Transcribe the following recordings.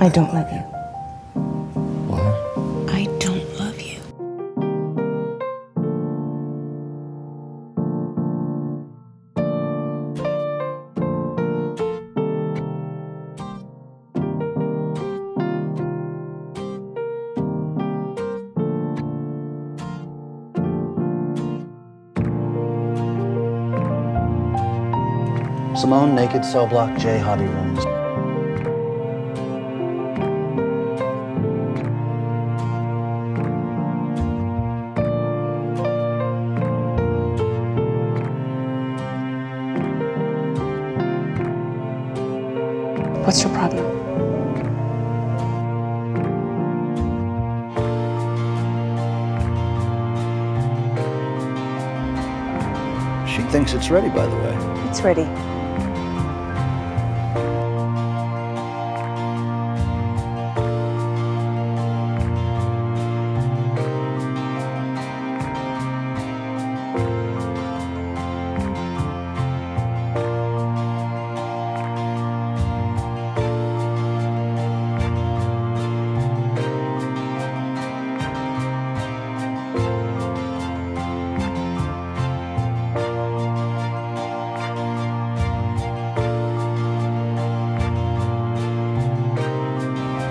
I don't love you. What? I don't love you. Simone, Naked Cell Block J Hobby Rooms. What's your problem? She thinks it's ready, by the way. It's ready.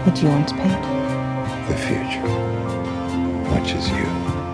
What do you want to paint? The future. Much as you.